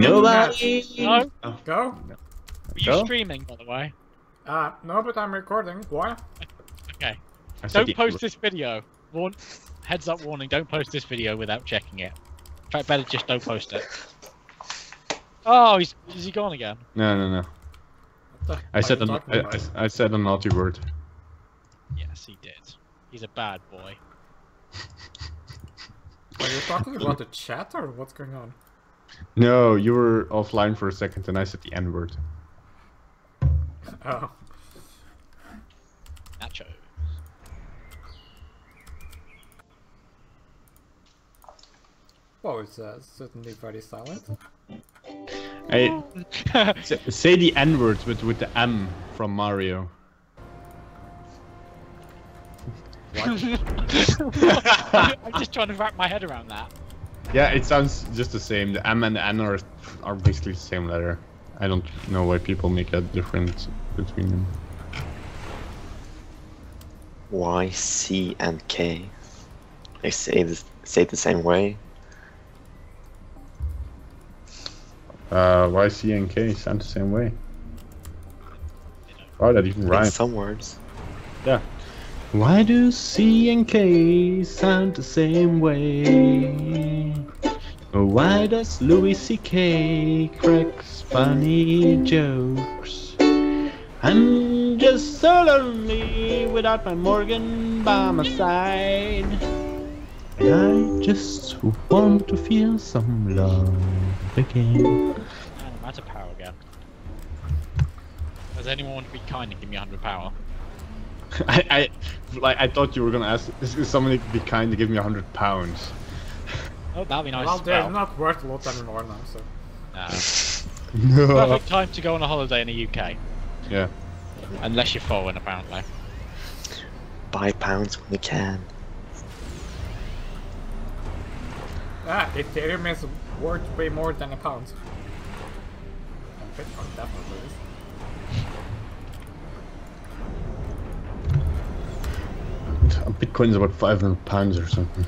Nobody. No? Oh, Go. Were you Go? streaming, by the way? Uh, no, but I'm recording. Why? Okay. I said Don't post this video. Warn heads up warning, don't post this video without checking it. In fact, better just don't post it. Oh, he's is he gone again? No, no, no. I said you I. I, I said a naughty word. Yes, he did. He's a bad boy. Are you talking about the chat or what's going on? No, you were offline for a second, and I said the N word. Oh. Nacho. Well, it's uh, certainly very silent. Hey, say the N word with with the M from Mario. I'm just trying to wrap my head around that. Yeah, it sounds just the same. The M and the N are are basically the same letter. I don't know why people make a difference between them. Y, C, and K. They say this, say the same way. Uh, Y, C, and K sound the same way. Wow, that even rhymes. some words. Yeah. Why do C and K sound the same way? Why does Louis C.K. crack funny jokes? I'm just so lonely without my Morgan by my side. And I just want to feel some love again. And I'm out of power again. Does anyone want to be kind and give me 100 power? I, I, like, I thought you were gonna ask. Is is somebody be kind to give me a hundred pounds? Oh, that'd be nice. well, they're well. not worth a lot anymore now, so. No. No. Perfect time to go on a holiday in the UK. Yeah. Unless you're foreign, apparently. Buy pounds when you can. Ah, Ethereum is worth way more than a pound. Bitcoin definitely is. Bitcoin's about 500 pounds or something.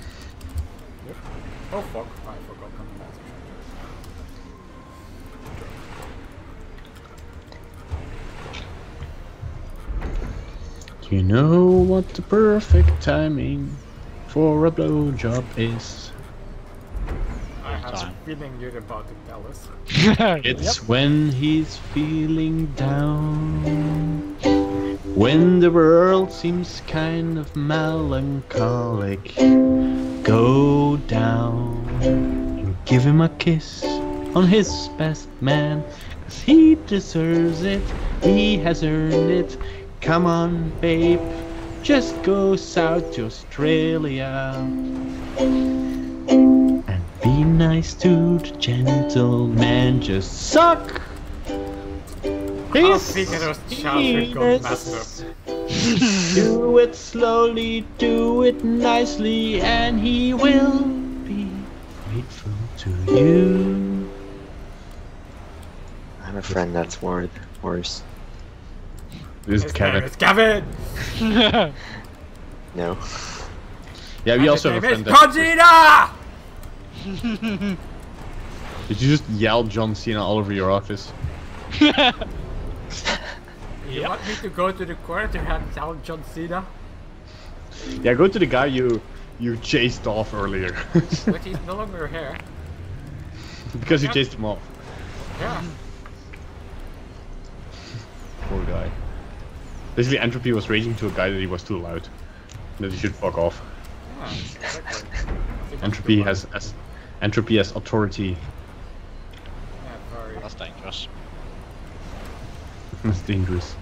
Oh fuck, I forgot something else. Do you know what the perfect timing for a blowjob is? I have a feeling you're about to tell us. It's when he's feeling down. When the world seems kind of melancholic. Go down and give him a kiss on his best man. Cause he deserves it, he has earned it. Come on, babe, just go south to Australia. And be nice to the gentleman, just suck. I'll His think it was childhood gone penis. messed up. Do it slowly, do it nicely, and he will be grateful to you. I have a friend that's worth worse. This His name is Kevin! No. Yeah, we And also have a friend is that. Gogeta! Did you just yell John Cena all over your office? You want me to go to the court to have tell John Cena? Yeah, go to the guy you you chased off earlier. But he's no longer here. because you chased him off. Yeah. Poor guy. Basically, Entropy was raging to a guy that he was too loud. That he should fuck off. yeah exactly. Entropy has, has Entropy has authority. Yeah, very. That's dangerous. That's dangerous.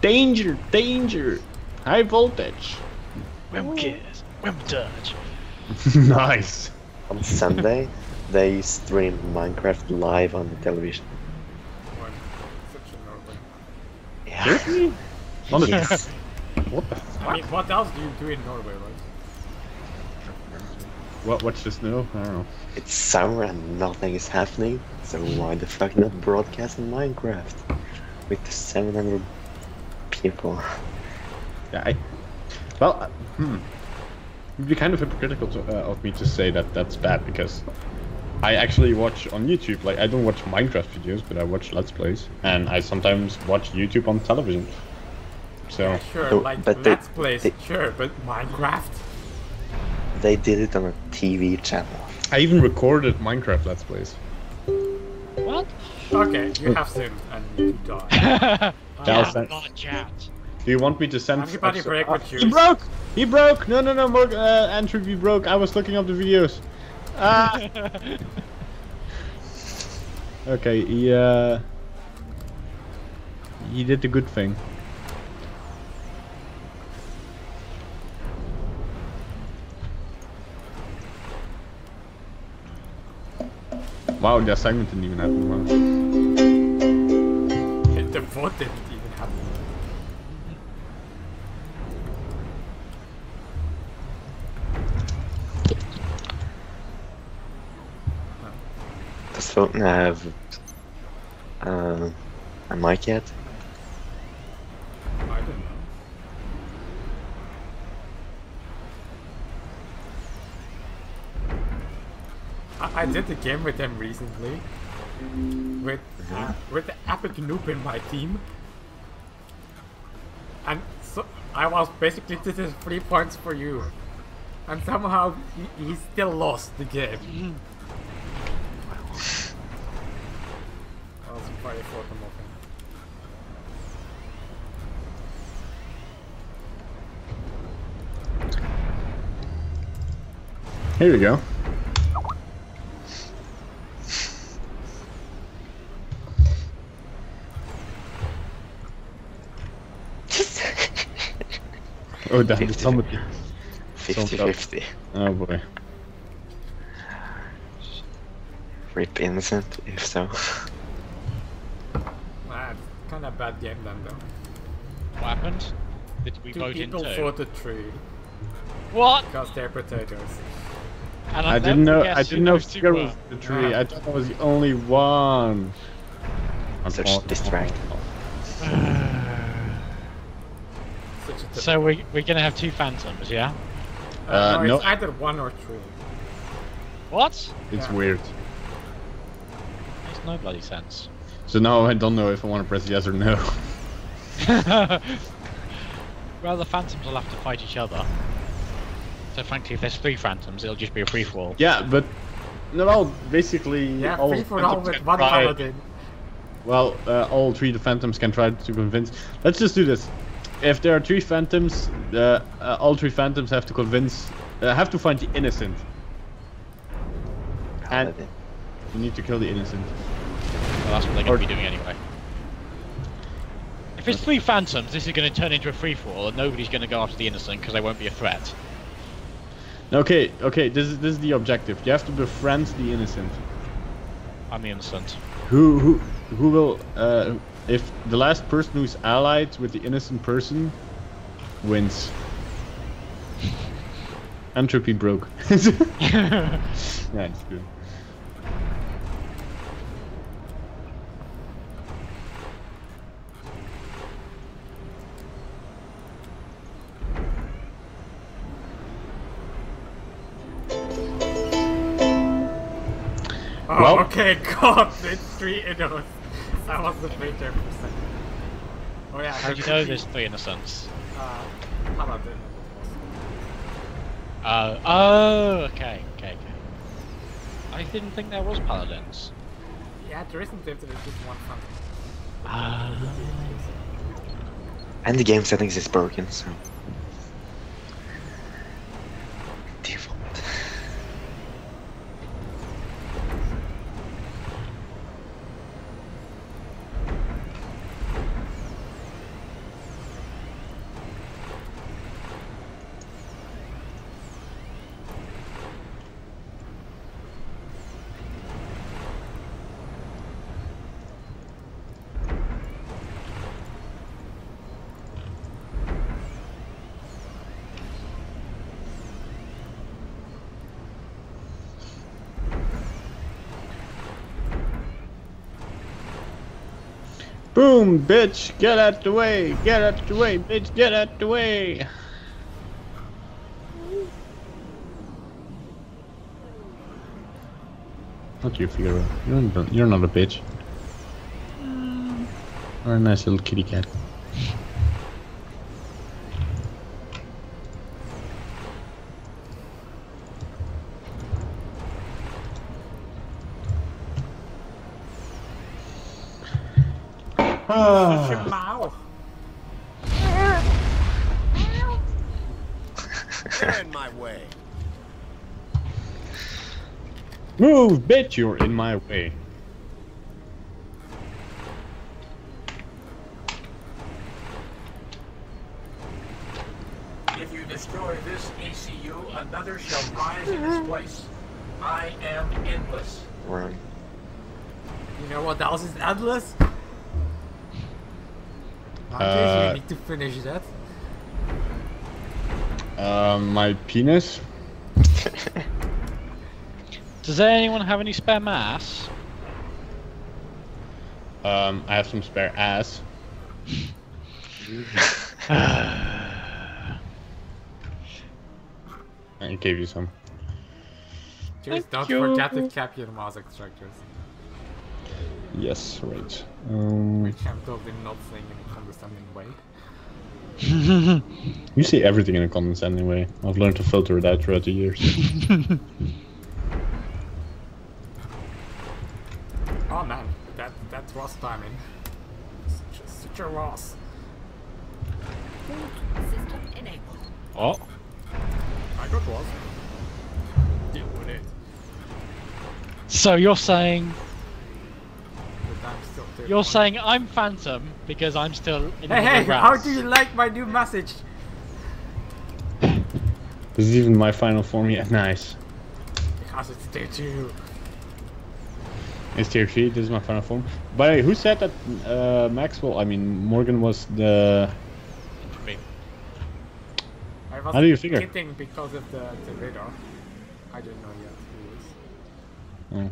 Danger! Danger! High voltage! When kiss, when touch. nice! On Sunday, they stream Minecraft live on the television. What? Such a Norway. Yeah. Seriously? On the- Yes. What the I mean, what else do you do in Norway, right? What? What's the snow? I don't know. It's summer and nothing is happening, so why the fuck not broadcast in Minecraft? With 700 people. Yeah, I. Well, uh, hmm. It'd be kind of hypocritical to, uh, of me to say that that's bad because I actually watch on YouTube. Like I don't watch Minecraft videos, but I watch Let's Plays, and I sometimes watch YouTube on television. So Sure, No, like but Let's Plays, they- sure, but Minecraft? They did it on a TV channel. I even recorded Minecraft Let's Plays. What? Okay, you have sinned and you die. Yeah, I'll yeah, send- not chat. Do you want me to send? Everybody episode- break with Ah, shoes. He broke. He broke. No, no, no. More, uh, entropy broke. I was looking up the videos. Ah. okay. He uh. He did the good thing. Wow, the assignment didn't even happen. Wow. Vote didn't even happen. Does Fulton have uh, a mic yet? I don't know. I, I did the game with them recently. With uh, with the epic noob in my team. And so I was basically this is three points for you. And somehow he, he still lost the game. That was very fortunate of him. Here we go. Oh, damn, Fifty. somebody. 50-50. Oh boy. Rip innocent, if so. Ah, it's kind of bad game then though. What happened? Did we Two vote people into? voted tree. What? because they're potatoes. And I I'll didn't know. I didn't know those two Figure was the tree. I thought I was the only one. I'm Such a typ- So we we're gonna have two phantoms, yeah? Uh, no, no. it's either one or three. What? It's Yeah. weird. Makes no bloody sense. So now I don't know if I want to press yes or no. well, the phantoms will have to fight each other. So frankly, if there's three phantoms, it'll just be a free for all. Yeah, but no, well, basically, Yeah, all free for all with one try- paladin. Well, uh, all three the phantoms can try to convince. Let's just do this. If there are three phantoms, uh, uh, all three phantoms have to convince, uh, have to find the innocent. And you need to kill the innocent. Well, that's what they're going to be doing anyway. If it's three phantoms, this is going to turn into a free for all, and nobody's going to go after the innocent because they won't be a threat. Okay, okay, this is this is the objective. You have to befriend the innocent. I'm the innocent. Who who who will uh, if the last person who's allied with the innocent person wins. Entropy broke. yeah, it's good. Oh, Well- okay, God, it's three innocents. That was the traitor for a second. Oh yeah, How do you know there's three innocents? Uh, paladin. Uh, oh, okay, okay, okay. I didn't think there was paladins. Yeah, there isn't if there's just one phantom. Ah. And the game settings is broken, so. Bitch! Get out the way! Get out the way, bitch! Get out the way! Not you, Figaro. You're not, you're not a bitch. Um. You're a nice little kitty cat. Such a mouth. They're in my way. Move, bitch! You're in my way. If you destroy this ACU, another shall rise in its place. I am endless. Run. You know what else is endless? Uh, you need to finish that. Um, my penis. Does anyone have any spare mass? Um, I have some spare ass. I gave you some. Just don't you. forget to cap your mass extractors. Yes, right. Um, Which I'm totally not saying in a condescending way. you see everything in a condescending way. I've learned to filter it out throughout the years. Oh man, that that was timing. Such a, such a loss. System enabled. Oh, I got was. Deal with it. so you're saying you're one. saying I'm Phantom because I'm still in the Hey hey, middle how do you like my new message? this is even my final form yet. Nice. Because it's tier two. It's tier 3, this is my final form. By the way, who said that uh, Maxwell, I mean Morgan was the... I was How do you figure? kidding because of the, the radar. I didn't know yet who was.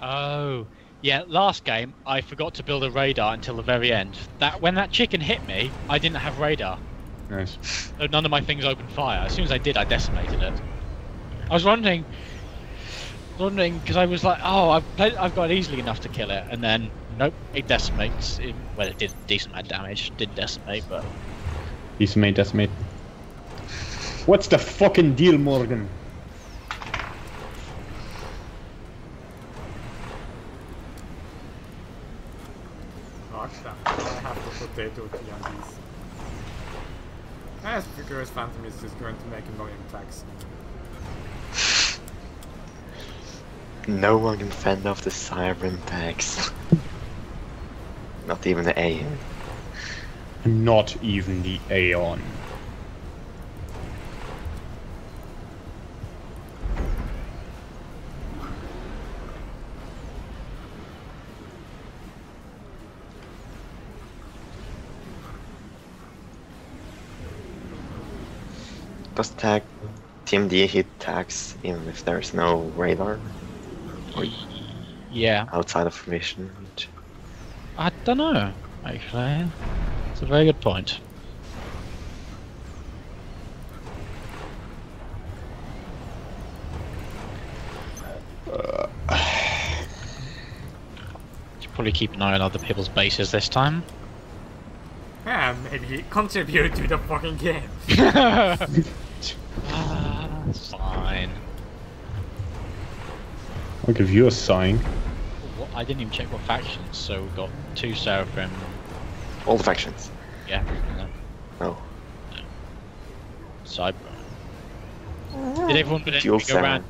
Oh. Oh, yeah. Last game, I forgot to build a radar until the very end. That when that chicken hit me, I didn't have radar. Nice. So none of my things opened fire. As soon as I did, I decimated it. I was wondering, wondering because I was like, oh, I've played, I've got easily enough to kill it, and then nope, it decimates. It, well, it did decent amount of damage. Did decimate, but Decimate, decimate. What's the fucking deal, Morgan? Fuck that. I have the potato key on these. As because Phantom is just going to make a million attacks. No one can fend off the siren tags. Not even the A. Not even the Aeon. Does tag TMD hit tags even if there's no radar yeah, outside of vision? I don't know. Actually, it's a very good point. Should probably keep an eye on other people's bases this time. Yeah, maybe contribute to the fucking game. Ah, fine. I'll give you a sign. What, I didn't even check what factions, so we've got two Seraphim. All the factions. Yeah, no, Oh. Cyber. Did everyone but Dual go seven. around?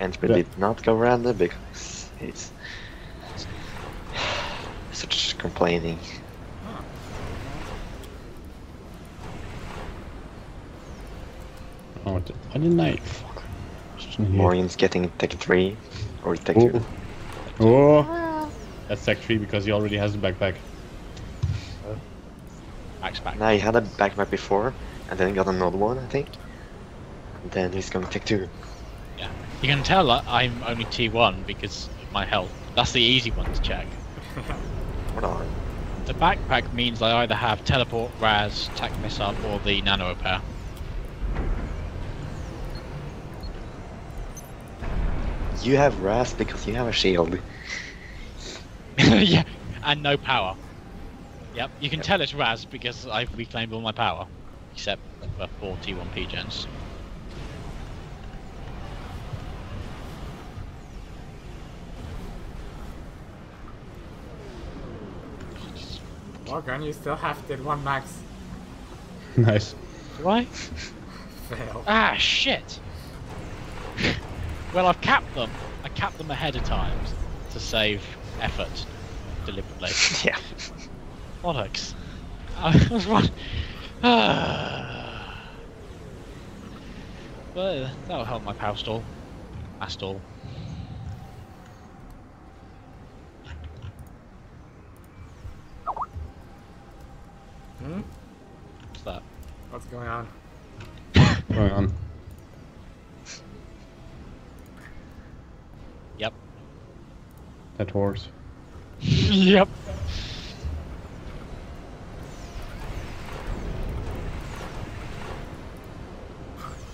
Entry Yeah. did not go around random because he's such complaining. Oh, d- why didn't I? Fuck. Just in here. Morgan's getting tech 3 or tech Oh. 2. Oh! That's Tech 3 because he already has a backpack. Max back. Now he had a backpack before and then got another one, I think. And then he's going to tech 2. Yeah. You can tell that I'm only T1 because of my health. That's the easy one to check. Hold on. The backpack means I either have teleport, Raz, tac missile, or the nano repair. You have Raz because you have a shield. yeah, and no power. Yep, you can tell it's Raz because I've reclaimed all my power, except for 41 P gens. Morgan, you still have did one max Nice. Do I? fail. Ah, shit! Well, I've capped them. I capped them ahead of time to save effort deliberately. Yeah. Bollocks. I was right. but that'll help my power stall. My stall. Hmm? What's that? What's going on? Going on. Yep. That horse. yep.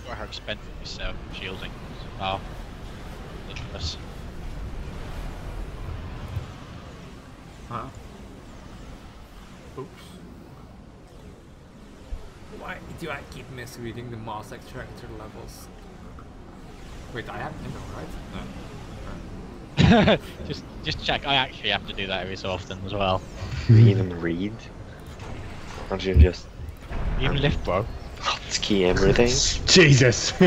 Or how expensive is uh, shielding are. Ridiculous. Huh? Oops. Why do I keep misreading the mass extractor levels? Wait, I have Endo, right? No. just just check. I actually have to do that every so often as well. You even read? Aren't you just Even lift, bro. hotkey everything? Jesus!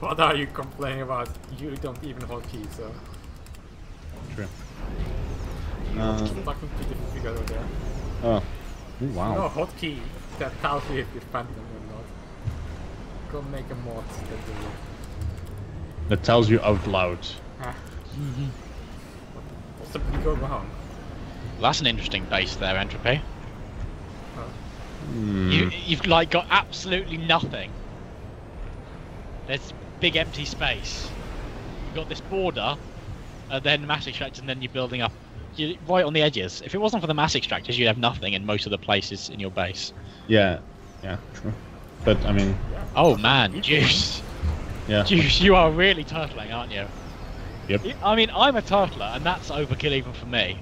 What are you complaining about? You don't even hold keys, so. True. Uh, Talking to the figure over there. oh. Ooh, No Wow. hotkey that tells you if you're phantom or not. Go make a mod that do it. That tells you out loud. Possibly go wrong. Well, that's an interesting base there, Entropy. Hmm. You, you've like got absolutely nothing. There's big empty space. You've got this border, and then mass extractors, and then you're building up. You're right on the edges. If it wasn't for the mass extractors, you'd have nothing in most of the places in your base. Yeah. Yeah, true. But, I mean, Oh man, Juice, yeah. Juice, you are really turtling, aren't you? Yep. Y- I mean, I'm a turtler, and that's overkill even for me.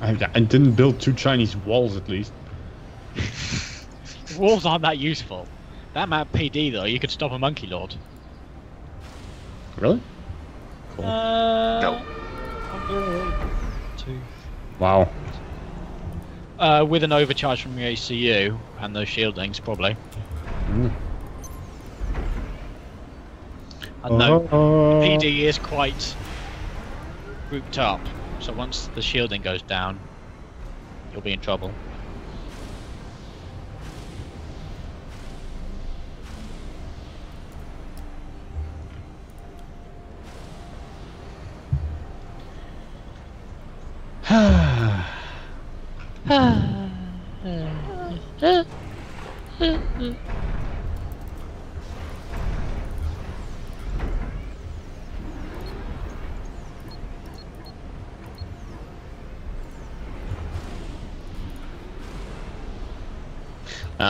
I, I didn't build two Chinese walls at least. Walls aren't that useful. That map PD though, you could stop a monkey lord. Really? Cool. Uh, No. Two. wow. Uh, with an overcharge from your ACU and those shieldings, probably. Mm. And no, Oh. PD is quite grouped up, so once the shielding goes down, you'll be in trouble.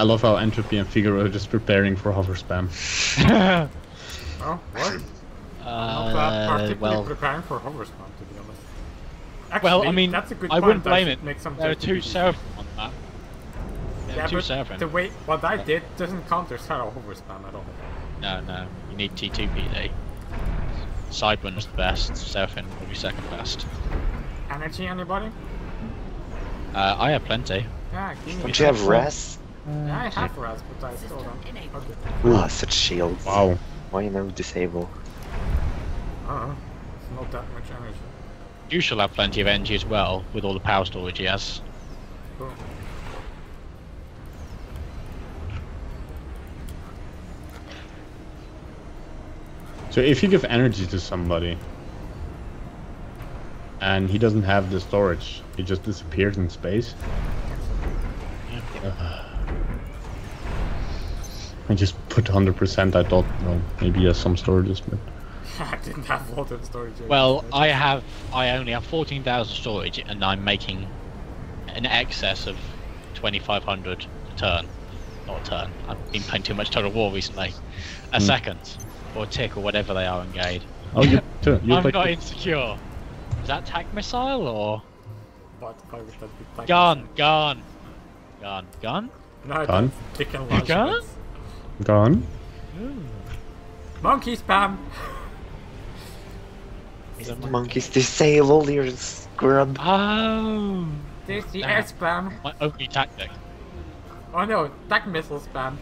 I love how Entropy and Figaro are just preparing for hover spam. Oh, what? I'm not Uh, that particularly well, preparing for hover spam, to be honest. Actually, well, I mean, that's a good I point. wouldn't blame should it. Make some There are dirty two videos. seraphim on that. There Yeah, are two but seraphim. the way what I did doesn't counter Sarah hover spam at all. No, no, you need T2 PD. Cybran's the best, Seraphim will be second best. Energy, anybody? Uh, I have plenty. Yeah, Don't you have Raz? Yeah, I have Raz, but I still don't. Okay. Ah, such shields. Wow. Why no disable? Uh-huh. It's not that much energy. You shall have plenty of energy as well, with all the power storage he has. Cool. So if you give energy to somebody and he doesn't have the storage, he just disappears in space. I just put 100%. I thought, well, maybe he has some storages, but I didn't have water storage. Well, I have, I only have 14,000 storage, and I'm making an excess of 2,500 a turn. Not a turn. I've been playing too much Total War recently. A Hmm. second. or tick or whatever they are engaged. Oh, you too. You I'm not insecure. Is that tac missile or What? Why would that be like gun? Gun. Gun. Gun. No, Gun? that's chicken launchers. Gone. Monkey spam! Is it my- Monkeys disable your scrub. Oh. There's the air spam. My only tactic. Oh no, tac missile spam.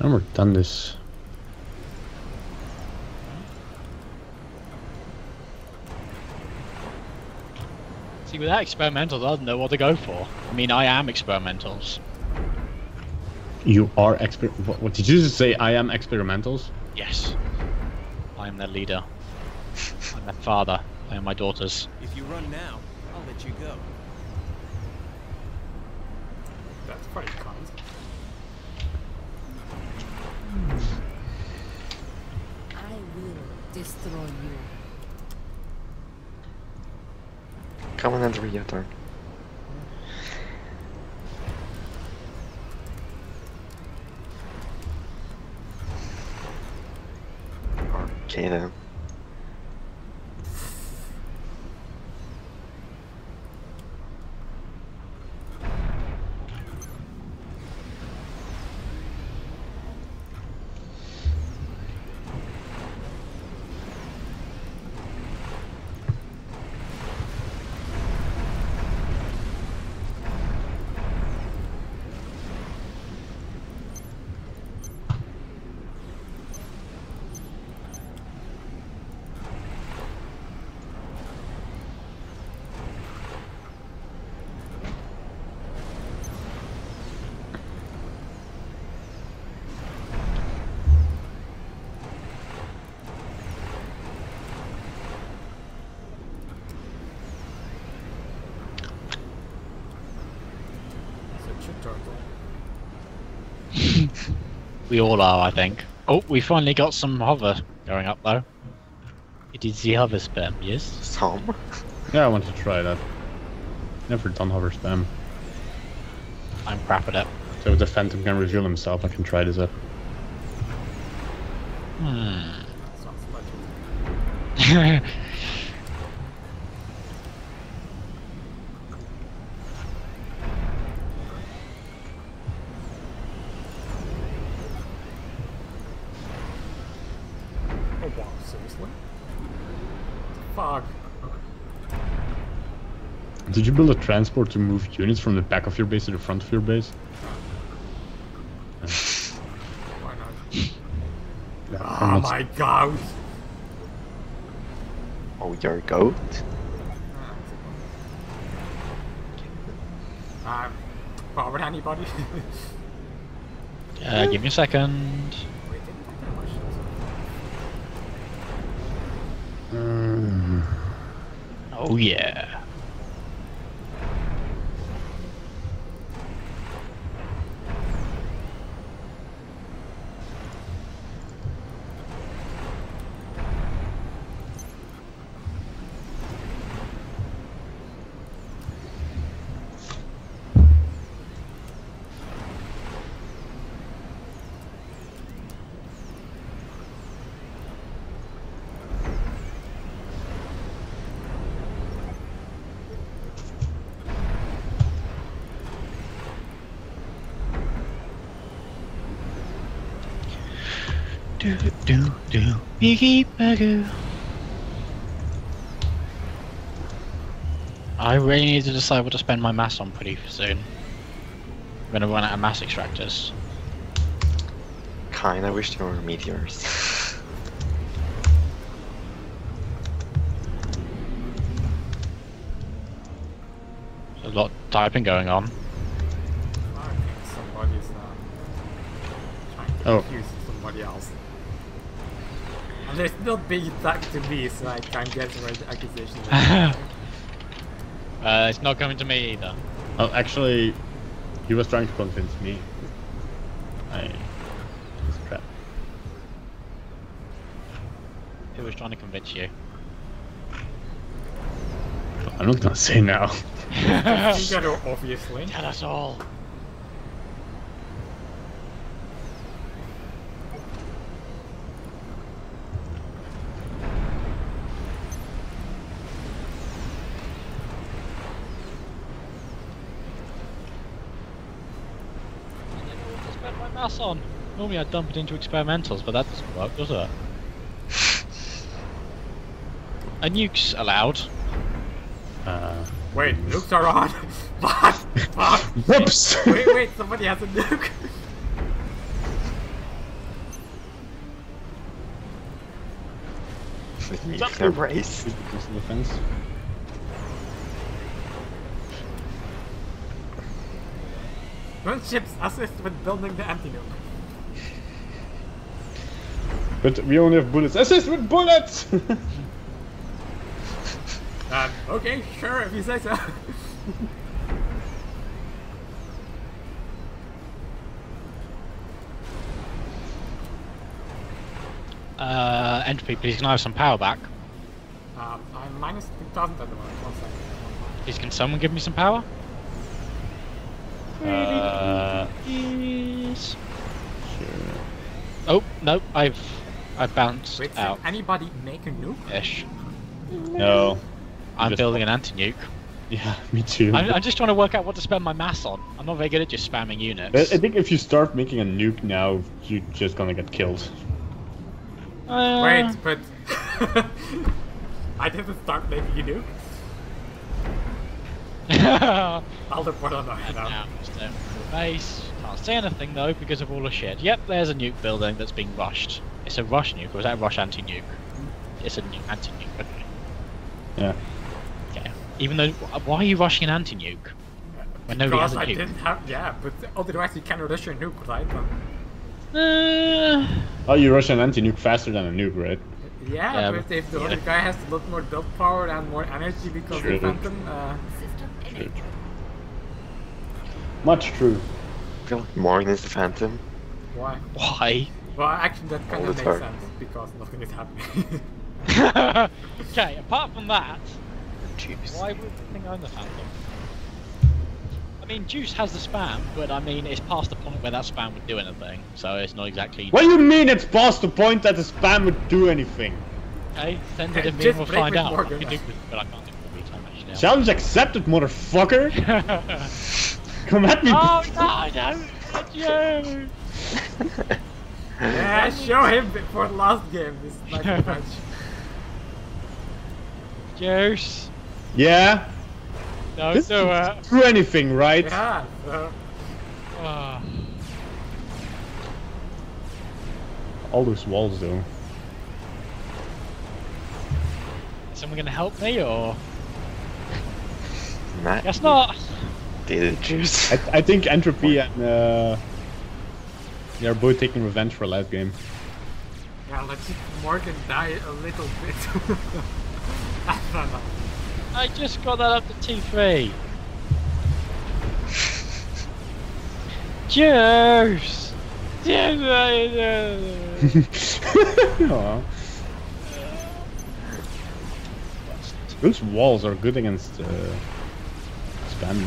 I've never done this. See, without experimentals, I don't know what to go for. I mean, I am experimentals. You are exper. What, what did you just say? I am experimentals. Yes. I am their leader. I'm their father. I am my daughters. If you run now, I'll let you go. You. Come on, Andrew, your turn. Okay then. We all are, I think. Oh, we finally got some hover going up though. It is the hover spam, yes? Some. Yeah, I want to try that. Never done hover spam. I'm crap at it. So if the Phantom can reveal himself, I can try this up. Hmm. Sounds legit. Oh wow, seriously? Fuck. Did you build a transport to move units from the back of your base to the front of your base? Why not? Yeah, Oh not- my god! Oh, your goat? Um, forward anybody? uh, give me a second. Wait, didn't I get my shit? Mm, Oh yeah. Do do do. Biggie bagoo. I really need to decide what to spend my mass on pretty soon. I'm gonna run out of mass extractors. Kinda wish there were meteors. A lot of typing going on. I think somebody's uh, trying to Oh. Accuse somebody else. And there's no big attack to me, so I can't get where the accusation is. Uh, it's not coming to me either. well, actually, he was trying to convince me. I. It's a trap. Who was trying to convince you? I'm not gonna say now. You gotta obviously. Tell us all. To spend my mass on. Normally I'd dump it into experimentals, but that doesn't work, does it? A nuke's allowed. Uh, Wait, nukes are on. what? Fuck. whoops! Wait, wait, somebody has a nuke. With nuclear race. Because the fence. Gun ships assist with building the anti-nuke. But we only have bullets. Assist with bullets! Um, okay, sure, if you say so. Uh, entropy, please can I have some power back? um, I'm minus 2000 at the moment. One second. Please can someone give me some power? Uh, sure. Oh, no, I've I've bounced Wait, out anybody make a nuke? ish. No. I'm building an anti-nuke. Yeah, me too. I'm, I'm just trying to work out what to spend my mass on. I'm not very good at just spamming units. I I think if you start making a nuke now, you're just gonna get killed. Uh, Wait, but... I didn't start making a nuke. Now, I'll report on that now. just uh, base. Can't say anything though because of all the shit. Yep, there's a nuke building that's being rushed. It's a rush nuke, or is that a rush anti-nuke? It's a nu- anti-nuke. Okay. Yeah. okay. Even though, why are you rushing an anti-nuke? When nobody Because has a I nuke. didn't have... Yeah, but otherwise you can't rush your nuke, right? Uh, Oh, you rush an anti-nuke faster than a nuke, right? Yeah, Yeah, but but- if the yeah. other guy has a lot more build power and more energy because True. of Phantom, uh, System. Much true. I feel like Morgan is the Phantom. why? why? Well, actually that kind All of makes time. sense because nothing is happening. okay, apart from that, Jeez. why would you think I'm the Phantom? I mean, Juice has the spam, but I mean, it's past the point where that spam would do anything, so it's not exactly. What do you mean it's past the point that the spam would do anything? Okay, send it Okay, in me and we'll find out. Morgan. I can do, but I can't do it every time actually. now. Challenge accepted, motherfucker! Come at me! oh no, no, you! yeah, show him before the last game. This is like a match. Juice, Yeah? don't This do doesn't it. do anything, right? Yeah, so, Ah. All those walls, though. Is someone gonna help me or? Matt Guess not. did it, juice. I, I think Entropy and uh, they are both taking revenge for last game. yeah, let's Morgan die a little bit. I don't know. I just got that up to T3. Juice! Aw. Those walls are good against uh, spam.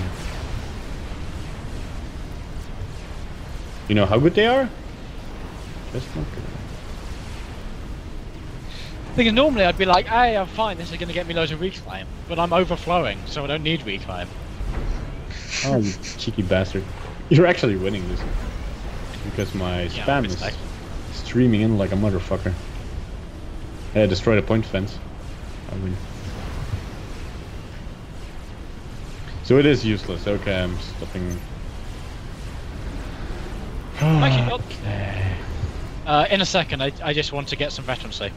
You know how good they are? Just not good. Because normally I'd be like, hey, I'm fine, this is going to get me loads of reclaim. But I'm overflowing, so I don't need reclaim. Oh, you cheeky bastard. You're actually winning this. Because my Yeah, spam is streaming in like a motherfucker. Yeah, destroy the point fence. I win. So it is useless. Okay, I'm stopping. Actually, Okay. Uh, in a second, I, I just want to get some veterancy.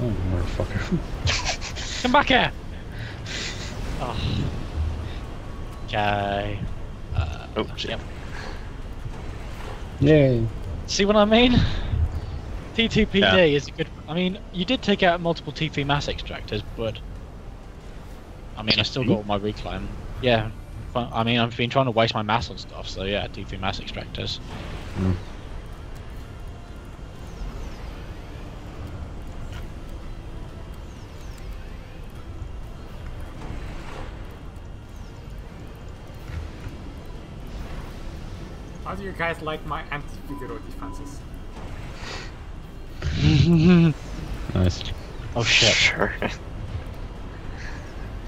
Oh, motherfucker. Come back here! Oh. Okay. Uh, Oh, shit. yep. Yay. See what I mean? T2PD Yeah. is a good. I mean, you did take out multiple T3 mass extractors, but I mean, I still hmm? got all my reclaim. Yeah. I mean, I've been trying to waste my mass on stuff, so yeah, T3 mass extractors. Hmm. How do you guys like my anti-Figaro defenses? Nice. Oh shit! Sure.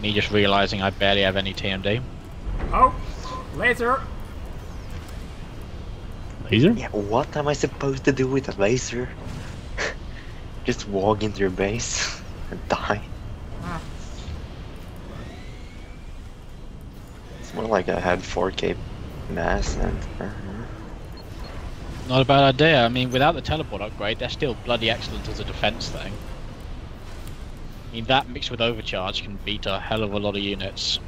Me just realizing I barely have any TMD. Oh, laser! Laser? Yeah, what am I supposed to do with a laser? Just walk into your base and die. Ah. It's more like I had 4k mass and. uh, Not a bad idea. I mean, without the teleport upgrade, they're still bloody excellent as a defense thing. I mean, that mixed with overcharge can beat a hell of a lot of units.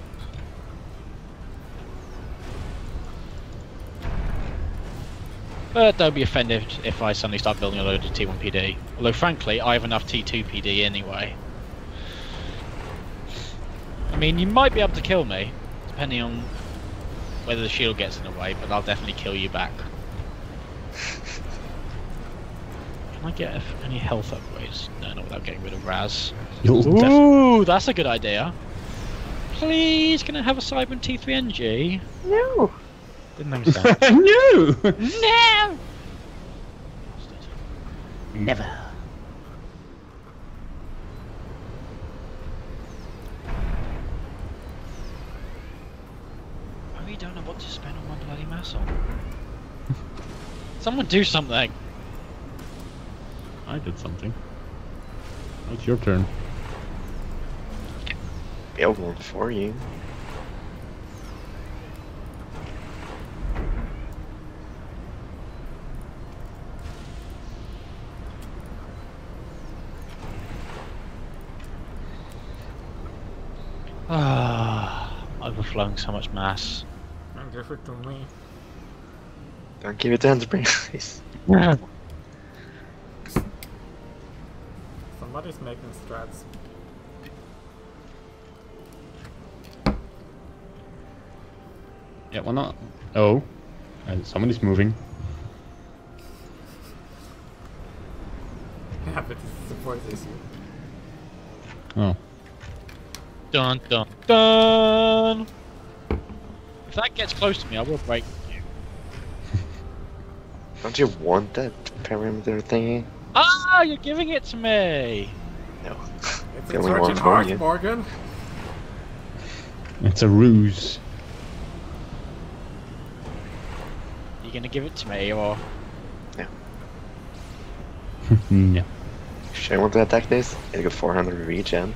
But don't be offended if I suddenly start building a load of T1 PD. Although, frankly, I have enough T2 PD anyway. I mean, you might be able to kill me, depending on whether the shield gets in the way, but I'll definitely kill you back. Can I get any health upgrades? No, not without getting rid of RAS. You'll Ooh, that's a good idea. Please, can I have a Cyber T3NG? No! Didn't think so. no! no! Never. I really don't know what to spend all my bloody mass on. Someone do something. I did something. Now It's your turn. Build one for you. Ah, overflowing so much mass. And give it to me. Don't give it to Enterprise. Somebody's making strats. Yeah, why not? Oh. And somebody's moving. Yeah, but it's a support issue. Oh. Dun dun dun! If that gets close to me, I will break you. Don't you want that perimeter thingy? Ah, you're giving it to me! No. It's The a only one Trojan for you. Morgan. It's a ruse. You gonna give it to me, or no. Should I want to attack this? It'll go 400 regen.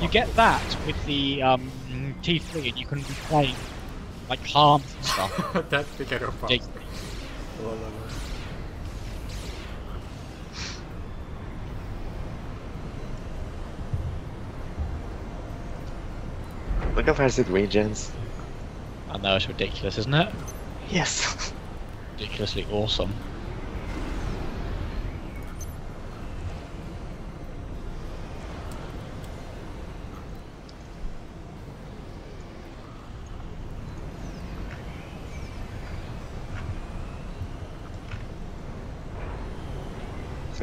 You get that with the um, T3, and you can be playing like harms and stuff. That's the ghetto part. Dig. Look how fast it regens. I know it's ridiculous, isn't it? Yes. Ridiculously awesome.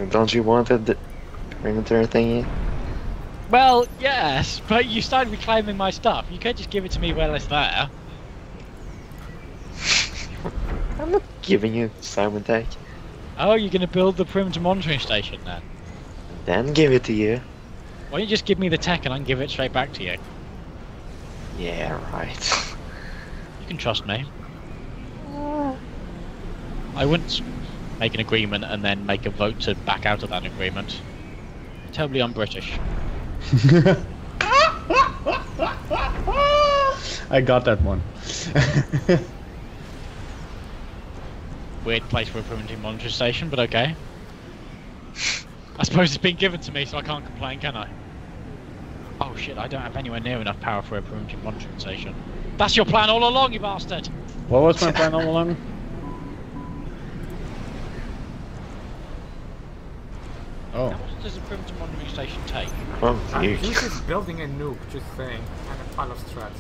Don't you want the perimeter thingy? Well, yes, but you started reclaiming my stuff. You can't just give it to me while it's there. I'm not giving you Simon Tech. Oh, you're gonna build the perimeter monitoring station then? Then give it to you. Why don't you just give me the tech and I can give it straight back to you? Yeah, right. You can trust me. Uh. I wouldn't make an agreement and then make a vote to back out of that agreement. Terribly un-British. I got that one. Weird place for a primitive monitoring station, but okay. I suppose it's been given to me, so I can't complain, can I? Oh shit, I don't have anywhere near enough power for a primitive monitoring station. That's your plan all along, you bastard! what was my plan all along? Oh. How much does a perimeter monitoring station take? Oh, Uh, dear. he's building a nuke, just saying, and a pile of strats.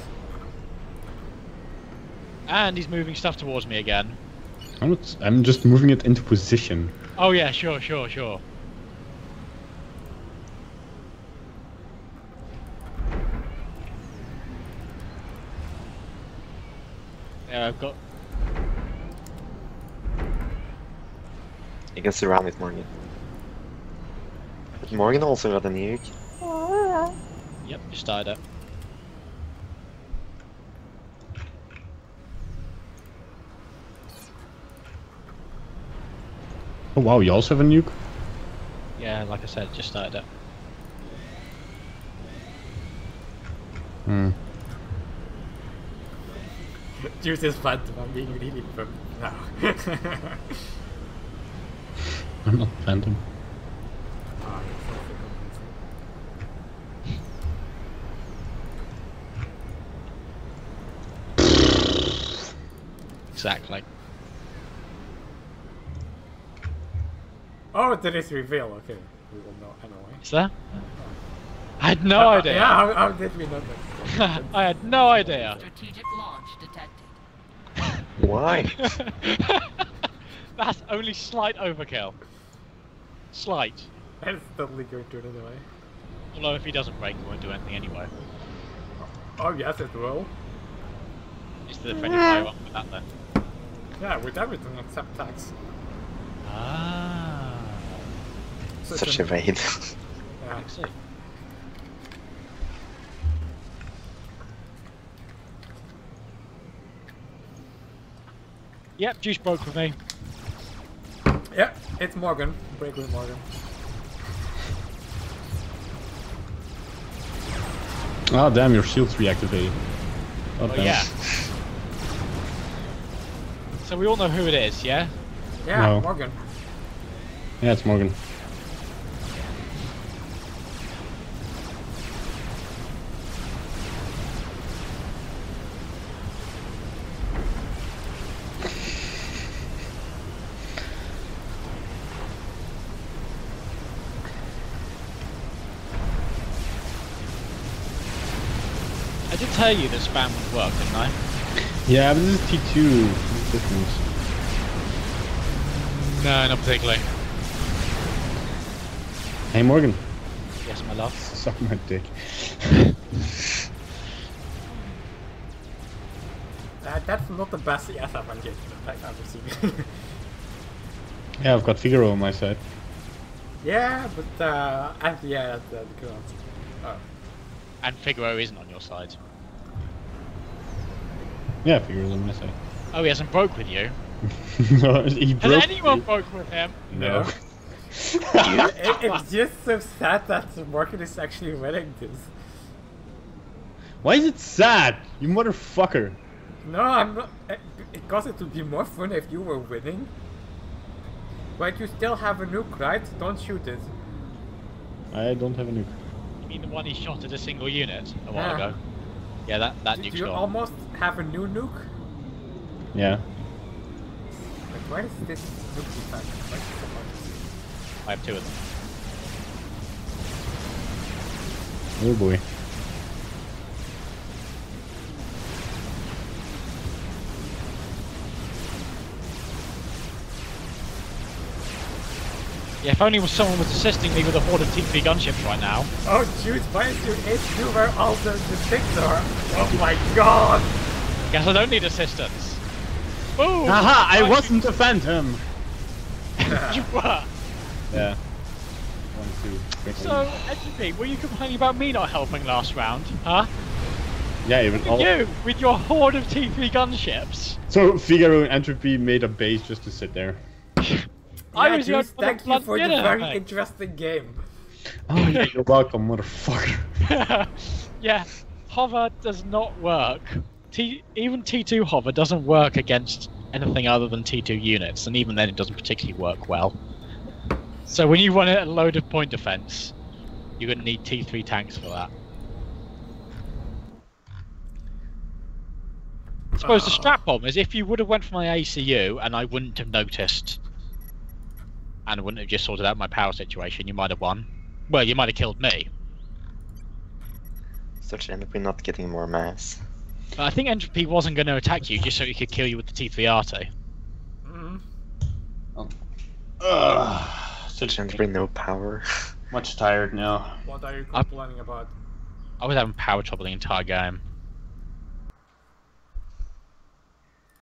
And he's moving stuff towards me again. I'm not. I'm just moving it into position. Oh yeah, sure, sure, sure. Yeah, I've got. You can surround it, Morgan. But Morgan also got a nuke. Yep, just started it. Oh wow, you also have a nuke? Yeah, like I said, just started it. Hmm. Juice is phantom, I'm being really pumped now. I'm not phantom. Ah, it's so convincing. Exactly. Oh, did it reveal, okay. We will know anyway. Is there? I had no Uh, idea. Yeah, how, how did we not know? I had no idea. Strategic launch detected. Why? That's only slight overkill. Slight. It's totally going to it anyway. Although if he doesn't break, he won't do anything anyway. Oh yes, it will. Is the friendly fire off with that then? Yeah, with everything except tax. Ah. Such a vaid. Yeah. I see. Yep, juice broke with me. Yep, it's Morgan. Break with Morgan. Ah, damn, your shield's reactivated. Oh, Oh yeah. So we all know who it is, yeah? Yeah, No. Morgan. Yeah, it's Morgan. I did tell you that spam would work, didn't I? Yeah, but this is T2. It's different. No, not particularly. Hey, Morgan. Yes, my love. Suck my dick. Uh, that's not the best ASF engagement I've ever seen. Yeah, I've got Figaro on my side. yeah, but uh, and yeah, that's uh, the current. Oh. And Figaro isn't on your side. Yeah, Figaro's on my side. Oh, he hasn't broke with you. no, he Has broke. anyone broke with him? No. it, it's just so sad that Morgan is actually winning this. Why is it sad? You motherfucker. No, I'm not. Because it would be more fun if you were winning. But you still have a nuke, right? Don't shoot it. I don't have a nuke. You mean the one he shot at a single unit a while Yeah. ago? Yeah, that, that Do nuke's you gone. almost have a new nuke? Yeah. Like, where is this nuke defense? Why is so hard to see? I have two of them. Oh boy. Yeah, if only someone was assisting me with a horde of T3 gunships right now. Oh, shoot, why is your HQ where all the, the things? Oh my god! Guess I don't need assistance. Boom! Haha, I wasn't a phantom! You were. Yeah. One, two, three. So, Entropy, were you complaining about me not helping last round? Huh? yeah, even all. You, with your horde of T3 gunships. So Figaro and Entropy made a base just to sit there. I Yeah, was the dude, only one thank you plugged for the very mate. interesting game. Oh, yeah, you're welcome, motherfucker. yeah, hover does not work. T even T2 hover doesn't work against anything other than T2 units, and even then it doesn't particularly work well. So when you run it at a load of point defense, you're going to need T3 tanks for that. I suppose the oh. strap problem is if you would have went for my ACU and I wouldn't have noticed and wouldn't have just sorted out my power situation, you might have won. Well, you might have killed me. Such entropy not getting more mass. But I think Entropy wasn't going to attack you just so he could kill you with the T3RT. Mhm. Ugh, Such such entropy no power. much tired now. What are you I- complaining about? I was having power trouble the entire game.